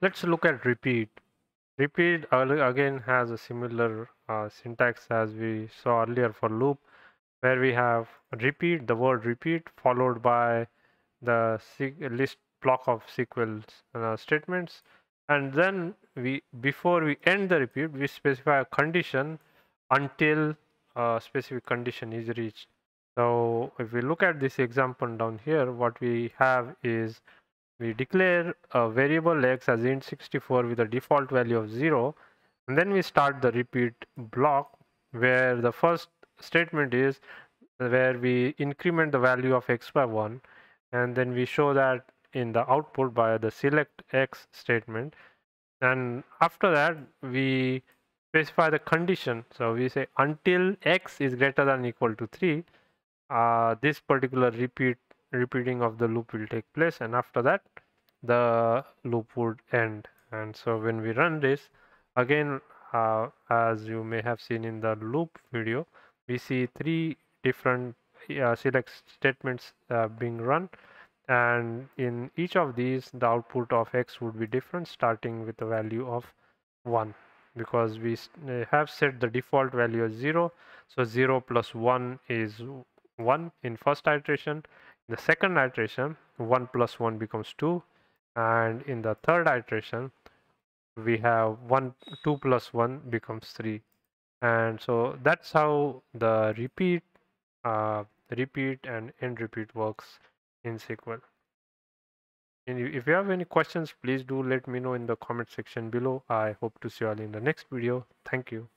let's look at repeat. Repeat again has a similar uh, syntax as we saw earlier for loop where we have repeat the word repeat followed by the list block of SQL uh, statements. And then we before we end the repeat we specify a condition until a specific condition is reached. So if we look at this example down here what we have is we declare a variable x as int64 with a default value of 0 and then we start the repeat block where the first statement is where we increment the value of x by 1 and then we show that in the output by the select x statement. And after that we specify the condition. So we say until x is greater than equal to 3 uh, this particular repeat repeating of the loop will take place and after that the loop would end. And so when we run this again uh, as you may have seen in the loop video we see three different uh, select statements uh, being run. And in each of these the output of x would be different starting with a value of 1 because we uh, have set the default value as 0 so 0 plus 1 is 1 in first iteration the second iteration 1 plus 1 becomes 2 and in the third iteration we have 1 2 plus 1 becomes 3 and so that's how the repeat uh, repeat and end repeat works in SQL. And if you have any questions, please do let me know in the comment section below. I hope to see you all in the next video. Thank you.